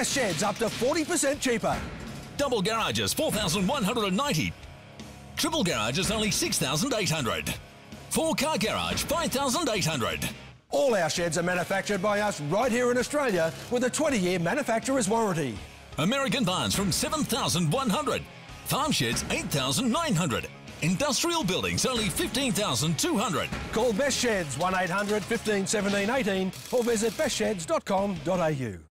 Best sheds up to 40% cheaper. Double garages 4,190. Triple garages only 6,800. Four car garage 5,800. All our sheds are manufactured by us right here in Australia with a 20 year manufacturer's warranty. American barns from 7,100. Farm sheds 8,900. Industrial buildings only 15,200. Call Best Sheds 1800 15 17 18 or visit bestsheds.com.au.